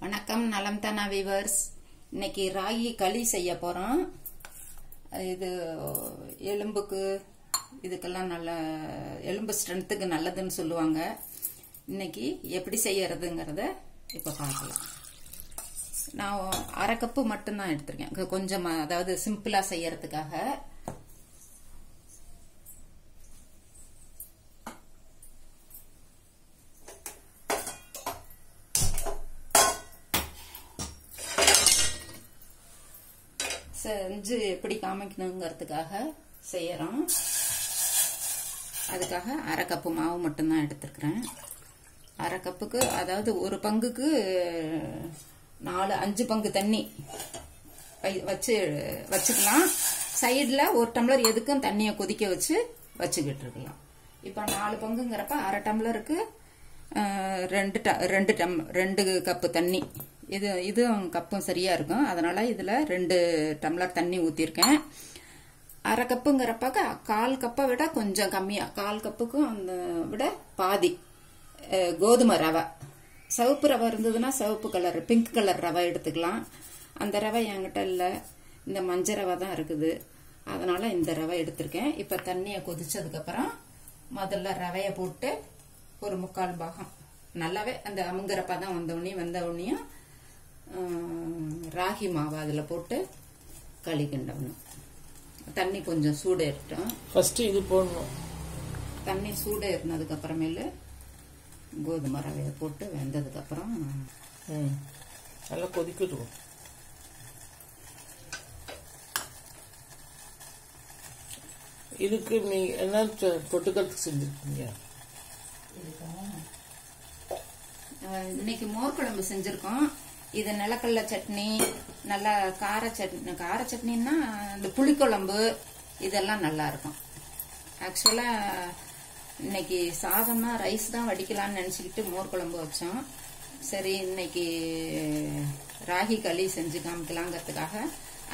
வணக்கம் நலம் தானா விவர்ஸ் இன்னைக்கு ராகி களி செய்ய போகிறோம் இது எலும்புக்கு இதுக்கெல்லாம் நல்ல எலும்பு ஸ்ட்ரென்த்துக்கு நல்லதுன்னு சொல்லுவாங்க. இன்னைக்கு எப்படி செய்யறதுங்கிறத இப்போ பார்க்கலாம். நான் அரை கப்பு மட்டும்தான் எடுத்திருக்கேன். கொ- கொஞ்சம் அதாவது சிம்பிளாக செய்யறதுக்காக. செஞ்சு எப்படி காமிக்கணுங்கிறதுக்காக செய்யறோம். அதுக்காக அரை கப்பு மாவு மட்டும்தான் எடுத்துருக்குறேன். அரை கப்புக்கு அதாவது ஒரு பங்குக்கு நாலு அஞ்சு பங்கு தண்ணி வை- வச்சு வச்சுக்கலாம். சைடில் ஒரு டம்ளர் எதுக்கும் தண்ணியை கொதிக்க வச்சு வச்சுக்கிட்டு இருக்கலாம். இப்போ நாலு பங்குங்கிறப்ப அரை டம்ளருக்கு ரெண்டு ட ரெண்டு டம் ரெண்டு கப்பு தண்ணி இது இதுவும் கப்பும் சரியா இருக்கும். அதனால இதில் ரெண்டு டம்ளர் தண்ணி ஊற்றிருக்கேன் அரை கப்புங்கிறப்பாக்க கால் கப்பை விட கொஞ்சம் கம்மியாக கால் கப்புக்கும் அந்த விட பாதி. கோதுமை ரவை. சிவப்பு ரவை இருந்ததுன்னா சிவப்பு கலர் பிங்க் கலர் ரவை எடுத்துக்கலாம். அந்த ரவை என்கிட்ட இல்லை. இந்த மஞ்சள் ரவை தான் இருக்குது. அதனால இந்த ரவை எடுத்திருக்கேன். இப்போ தண்ணியை கொதிச்சதுக்கப்புறம் முதல்ல ரவையை போட்டு ஒரு முக்கால் பாகம். நல்லாவே அந்த அமுங்கிற தான் வந்தவுடனே வந்த ராகி மாவு அதில் போட்டு களி கிண்டணும் தண்ணி கொஞ்சம் சூடு ஏறட்டும். ஃபர்ஸ்ட் இது போடணும். தண்ணி சூடு ஏறினதுக்கு அப்புறமேலு கோதுமை ரவையை போட்டு வெந்ததுக்கு அப்புறம் ம். நல்லா கொதிக்கட்டும். இதுக்கு நீ என்ன தொட்டுக்கிறதுக்கு செஞ்சிருக்கீங்க? இன்னைக்கு மோர் குழம்பு செஞ்சிருக்கோம். இது நிலக்கடல சட்னி நல்லா கார சட்னி கார சட்னின்னா இந்த புளிக்குழம்பு இதெல்லாம் நல்லா இருக்கும். ஆக்சுவலா இன்னைக்கு சாதமாக ரைஸ் தான் வடிக்கலாம்னு நினச்சிக்கிட்டு மோர் குழம்பு வச்சோம். சரி இன்னைக்கு ராகி களி செஞ்சு காமிக்கலாங்கிறதுக்காக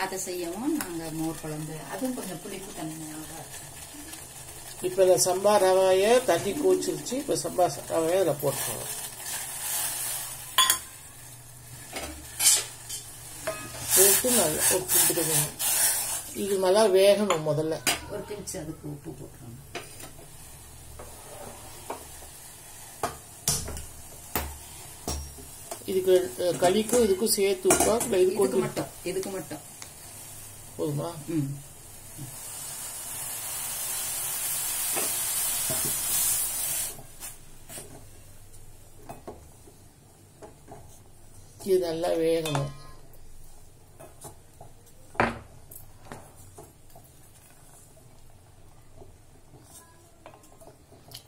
அதை செய்யவும் நாங்கள் மோர் குழம்பு. அதுவும் கொஞ்சம் புளிப்பு தன்மையோட இருக்கும். இப்போ இந்த சம்பா ரவாயை தண்ணி கூச்சிருச்சு. இப்போ சம்பா ரவாயை அதில் போட்டுருவோம் போட்டு நல்லா ஒரு கிண்டுக்கணும் இது நல்லா வேகணும் முதல்ல. ஒரு பிஞ்சு அதுக்கு உப்பு போட்டுருங்க இதுக்கு களிக்கும் இதுக்கும் சேர்த்து உப்பா? இது கொஞ்சம் மட்டும் இதுக்கு மட்டும். போதுமா? ம். இது நல்லா வேகணும்.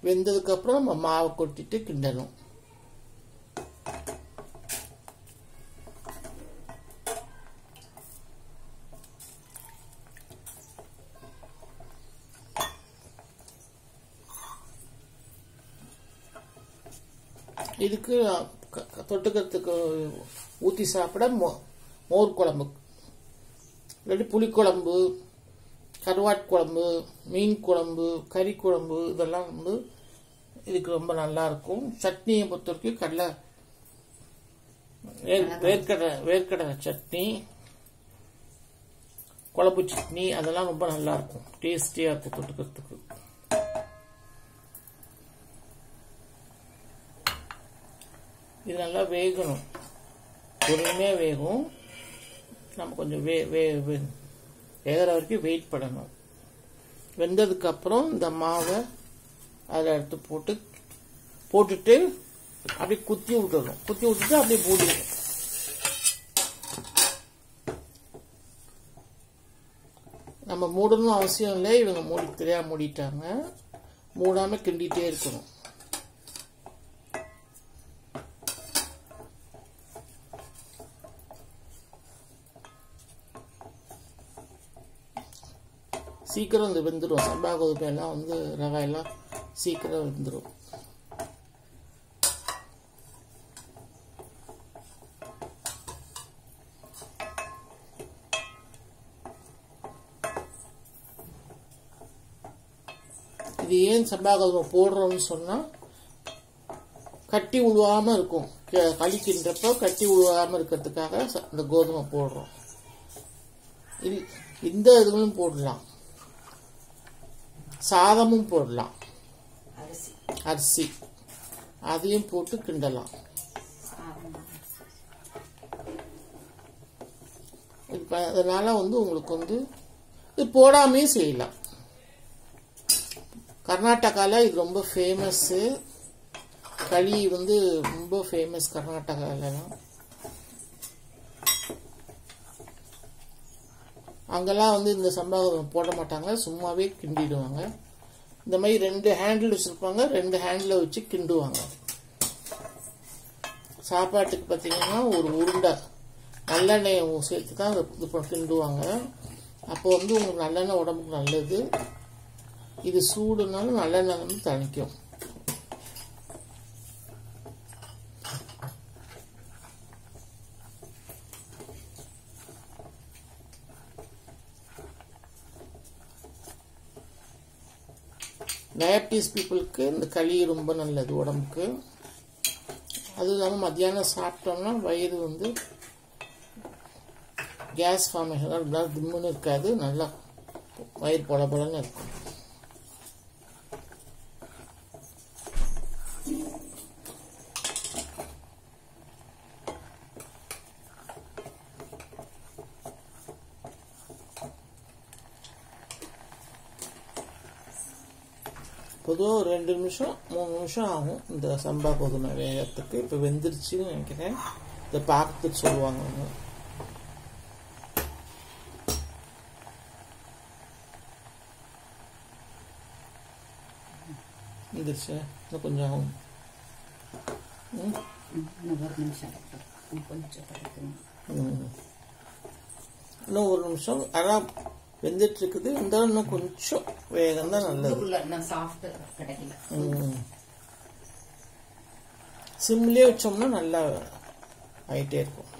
வெந்ததுக்கு அப்புறம் நம்ம மாவை கொட்டிட்டு கிண்டணும். இதுக்கு தொட்டுக்கிறதுக்கு ஊற்றி சாப்பிட மோ மோர் குழம்பு. இல்லாட்டி புளிக்குழம்பு கருவாட்டு குழம்பு மீன் குழம்பு கறி குழம்பு இதெல்லாம் வந்து இதுக்கு ரொம்ப நல்லா இருக்கும் சட்னியை பொறுத்த வரைக்கும் கடலை வேர் வேர்க்கடலை வேர்க்கடலை சட்னி குழம்பு சட்னி அதெல்லாம் ரொம்ப நல்லா இருக்கும் டேஸ்டியாக இருக்கும் தொட்டுக்கிறதுக்கு. இது நல்லா வேகணும். பொறுமையாக வேகும். நம்ம கொஞ்சம் வே வே வே- வேகிற வரைக்கும் வெயிட் பண்ணணும். வெந்ததுக்கு அப்புறம் இந்த மாவை அதில் எடுத்து போட்டு போட்டுட்டு அப்படியே குத்தி விட்டுடணும் குத்தி விட்டுட்டு அப்படியே போட்டுக்கணும் நம்ம மூடணும் அவசியம் இல்லை. இவங்க மூடி திரையா மூடிட்டாங்க. மூடாம கிண்டிட்டே இருக்கணும். சீக்கிரம் இது வெந்துடும் சம்பா கோதுமை எல்லாம் வந்து ரவாயெல்லாம் எல்லாம் சீக்கிரம் வந்துடும் இது ஏன் சம்பா போடுறோம்னு சொன்னா கட்டி உழுவாம இருக்கும். கழிக்கின்றப்போ கட்டி உழுவாம இருக்கிறதுக்காக ச- இந்த கோதுமை போடுறோம். இது இந்த இதுகளும் போடலாம். சாதமும் போடலாம். அரிசி அதையும் போட்டு கிண்டலாம். இப்போ அதனால வந்து உங்களுக்கு வந்து இது போடாமையும் செய்யலாம். கர்நாடகாவில் இது ரொம்ப ஃபேமஸ்ஸு களி வந்து ரொம்ப ஃபேமஸ் கர்நாடகாவிலலாம் அங்கெல்லாம் வந்து இந்த சம்பவம் போட மாட்டாங்க. சும்மாவே கிண்டிடுவாங்க. இந்த மாதிரி ரெண்டு ஹேண்டில் வச்சுருப்பாங்க ரெண்டு ஹேண்டில் வச்சு கிண்டுவாங்க. சாப்பாட்டுக்கு பார்த்தீங்கன்னா ஒரு உருண்டை. நல்லெண்ணெயை சேர்த்து தான் அதை இது கிண்டுவாங்க. அப்போ வந்து உங்களுக்கு நல்லெண்ணெய் உடம்புக்கு நல்லது. இது சூடுனாலும் நல்லெண்ணெய் வந்து தணிக்கும். டயபிட்டிஸ் பீப்புளுக்கு இந்த களி ரொம்ப நல்லது உடம்புக்கு. அதுவும் இல்லாமல் மத்தியானம் சாப்பிட்டோம்னா வயிறு வந்து கேஸ் ஃபார்மேஷன் நல்லா திம்முன்னு இருக்காது. நல்லா வயிறு பொல பொலன்னு இருக்கும். ஒரு ரெண்டு நிமிஷம் மூணு நிமிஷம் ஆகும். இந்த சம்பா கோதுமை வேகத்துக்கு. இப்போ வெந்துருச்சுன்னு நினைக்கிறேன். இதை பார்த்துட்டு சொல்லுவாங்க அவங்க. வந்துருச்சு. இன்னும் கொஞ்சம் ஆகும். இன்னும் ஒரு நிமிஷம் ஆனால் வெந்துட்டு இருக்குது இருந்தாலும் இன்னும் கொஞ்சம் வேகம் தான் நல்லது. சிம்லேயே வச்சோம்னா நல்லா ஆயிட்டே இருக்கும்.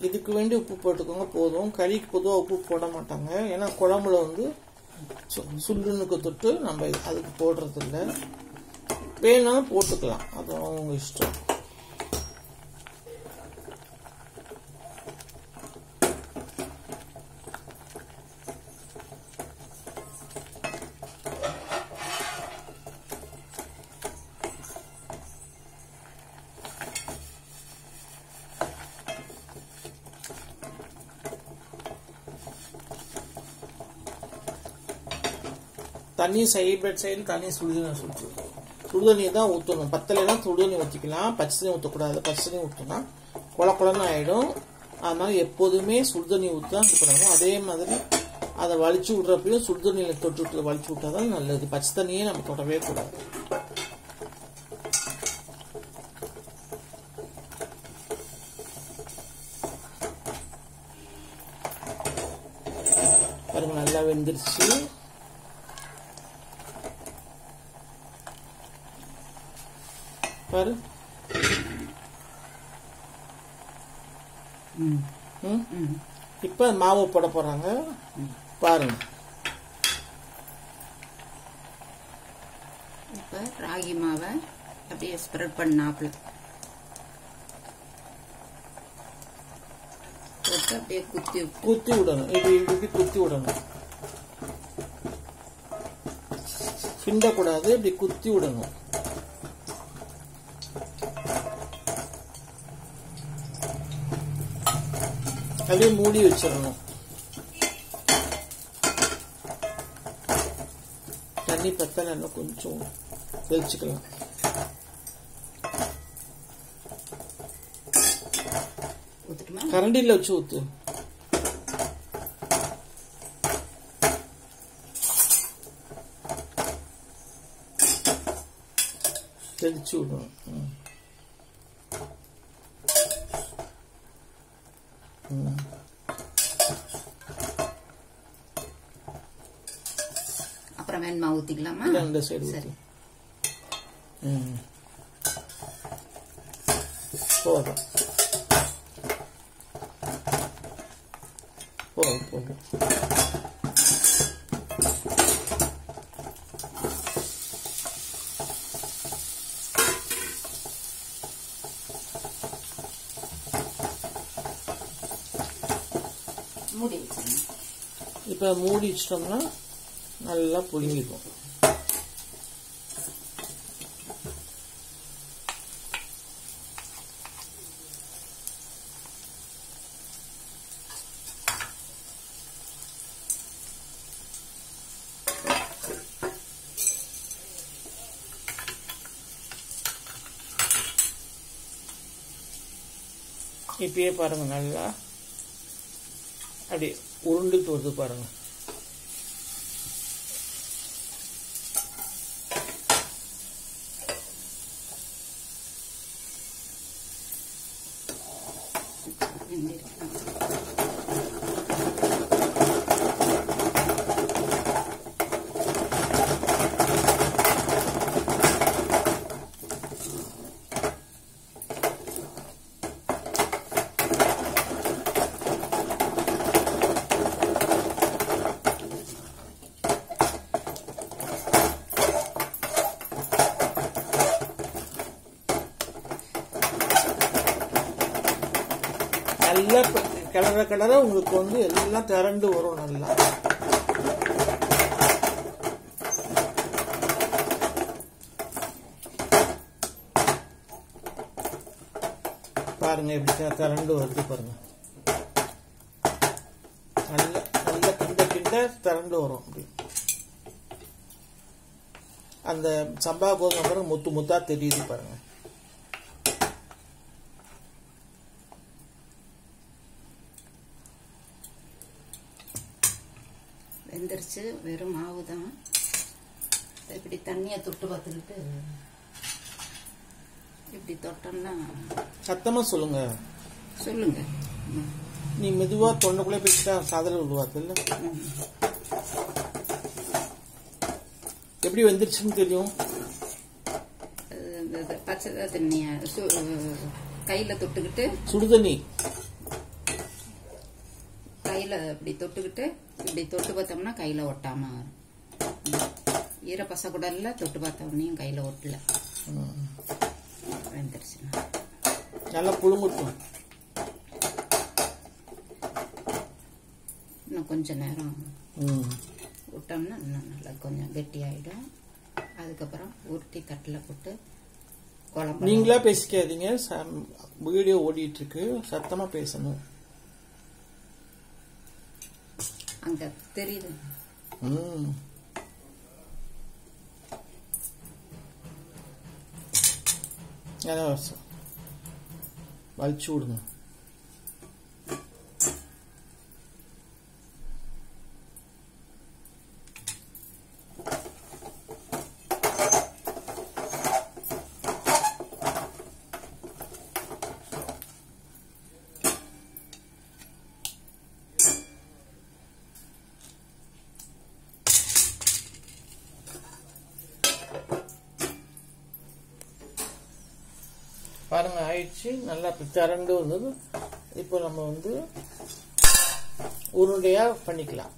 இதுக்கு வேண்டி உப்பு போட்டுக்கோங்க. போதும். களிக்கு பொதுவாக உப்பு போட மாட்டாங்க. ஏன்னா குழம்புல வந்து சு- சுள்ளுனுக்கு தொட்டு நம்ம அதுக்கு போடுறது இல்லை வேணாலும் போட்டுக்கலாம். அது அவங்க இஷ்டம். தண்ணி சைடு பை சைடு தண்ணி சுடுதண்ணி சுடுச்சு சுடுதண்ணி தான் ஊற்றணும் பத்தலாம் சுடுதண்ணி ஊற்றிக்கலாம் பச்சை தண்ணி ஊற்றக்கூடாது பச்சை தண்ணி ஊற்றினா குள குளன்னு ஆகிடும் அதனால எப்போதுமே சுடுதண்ணி ஊற்றி தான் இது பண்ணணும். அதே மாதிரி அதை வலிச்சு விட்றப்பையும் சுடுதண்ணியில் தொட்டு விட்டு வலிச்சு விட்டா தான் நல்லது. பச்சை தண்ணியே நம்ம தொடவே கூடாது. பாருங்க நல்லா வெந்துருச்சு. பாரு. இப்போ மாவு போட போறாங்க. பாருங்க. இப்போ ராகி மாவை அப்படியே ஸ்ப்ரெட் பண்ணாப்புல. போட்டு அப்படியே குத்தி குத்தி விடணும். இப்படி இப்படி குத்தி விடணும். கிண்டக்கூடாது இப்படி குத்தி விடணும். அப்படியே மூடி வச்சிடணும். தண்ணி பத்தல இன்னும் கொஞ்சம் தெளிச்சுக்கலாம். கரண்டியில் வச்சு ஊத்து. தெளிச்சு விடணும். ஊற்றிக்கலாமா இந்த சைடு சரி. போதும். போதும் போதும். இப்போ மூடி வச்சிட்டோம்னா நல்லா புழுங்கிக்கும். இப்பயே பாருங்க நல்லா அப்படி உருண்டுட்டு வருது பாருங்க you. நல்லா கிளற கிளற உங்களுக்கு வந்து எல்லாம் திரண்டு வரும் நல்லா. பாருங்க எப்படி திரண்டு வருது பாருங்க. நல்ல நல்ல கிண்ட கிண்ட திரண்டு வரும் அப்படி. அந்த சம்பா கோதுமை பாருங்க முத்து முத்தா தெரியுது பாருங்க. வெந்துருச்சு வெறும் மாவு தான் இப்படி தண்ணியை தொட்டு பார்த்துக்கிட்டு இப்படி தொட்டோம்னா சத்தமா சொல்லுங்க. சொல்லுங்க. நீ மெதுவா தொண்டைக்குள்ளே போயிட்டா சாதல உருவாக்குல்ல ம். எப்படி வெந்துருச்சுன்னு தெரியும்? பச்சை தண்ணிய கையில தொட்டுக்கிட்டு சுடுதண்ணி. கையில இப்படி தொட்டுக்கிட்டு இப்படி தொட்டு பார்த்தோம்னா கையில ஒட்டாம வரும். ஈரப்பச குடல்ல தொட்டு பார்த்தோம்னையும் கையில ஒட்டல. ம். வெந்துருச்சுன்னா நல்லா புழுங்கட்டும் இன்னும் கொஞ்ச நேரம். விட்டோம்னா இன்னும் நல்லா கொஞ்சம் கெட்டியாயிடும். அதுக்கப்புறம் உருட்டி தட்டில் போட்டு குழம்பு நீங்களா பேசிக்காதீங்க. வீடியோ ஓடிட்டு இருக்கு. சத்தமா பேசணும். அங்க தெரியுது ம். அதான் ச- வலிச்சு பாருங்க ஆயிடுச்சு. நல்லா இப்ப திரண்டு வந்தது. இப்போ நம்ம வந்து உருண்டையா பண்ணிக்கலாம்.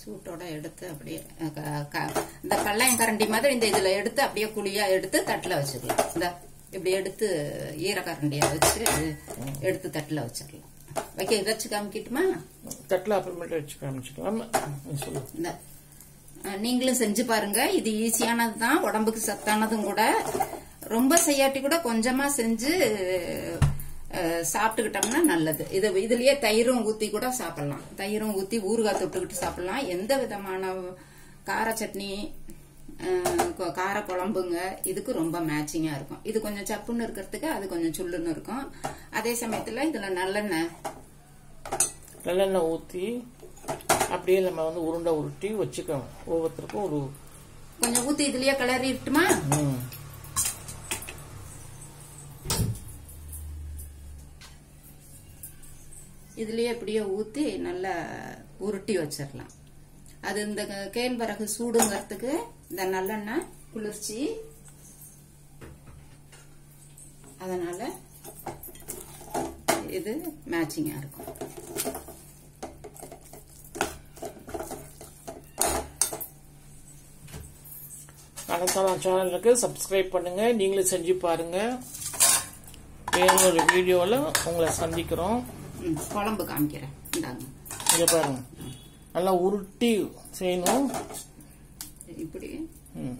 சூட்டோட எடுத்து அப்படியே க- இந்த கல்லாயம் கரண்டி மாதிரி இந்த இதுல எடுத்து அப்படியே குழியா எடுத்து தட்டுல வச்சுக்கலாம். இந்த இப்படி எடுத்து ஈரக்கரண்டியை வச்சு எடுத்து தட்டுல வச்சிடலாம். வைக்க வச்சு காமிக்கிட்டுமா? தட்டில் அப்புறமேட்டு வச்சு காமிச்சுக்கலாம். சொல்லு நீங்களும் செஞ்சு பாருங்க. இது ஈஸியானது தான் உடம்புக்கு சத்தானதும் கூட. ரொம்ப செய்யாட்டி கூட கொஞ்சமா செஞ்சு சாப்பிட்டுக்கிட்டோம்னா நல்லது. இது இதுலயே தயிரும் ஊத்தி கூட சாப்பிடலாம். தயிரும் ஊத்தி ஊறுகாய் தொட்டுக்கிட்டு சாப்பிடலாம். எந்த விதமான கார சட்னி கார குழம்புங்க இதுக்கு ரொம்ப மேட்சிங்கா இருக்கும். இது கொஞ்சம் சப்புன்னு இருக்கிறதுக்கு அது கொஞ்சம் சுள்ளுன்னு இருக்கும். அதே சமயத்துல இதுல நல்லெண்ணெய் நல்லெண்ணெய் ஊற்றி அப்படியே நம்ம வந்து உருண்டை உருட்டி வச்சுக்கணும். ஒவ்வொருத்தருக்கும் ஒரு கொஞ்சம் ஊத்தி இதுலயே கிளறிட்டுமா ம். இதுலயே அப்படியே ஊத்தி நல்லா உருட்டி வச்சிடலாம் அது இந்த கேழ்வரகு சூடுங்கிறதுக்கு இந்த நல்லெண்ணெய் குளிர்ச்சி. அதனால இது மேட்சிங்கா இருக்கும். அனந்தமா சேனலுக்கு சப்ஸ்கிரைப் பண்ணுங்க. நீங்களும் செஞ்சு பாருங்க. வேற ஒரு வீடியோவில் உங்களை சந்திக்கிறோம். குழம்பு காமிக்கிறேன். இங்கே பாருங்க. நல்லா உருட்டி செய்யணும். இப்படி. ம்.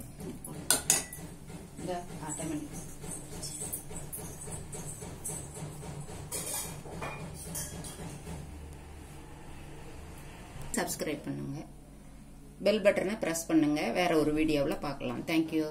சப்ஸ்கிரைப் பண்ணுங்க. பெல் பட்டனை ப்ரெஸ் பண்ணுங்க. வேற ஒரு வீடியோவில் பார்க்கலாம். தேங்க்யூ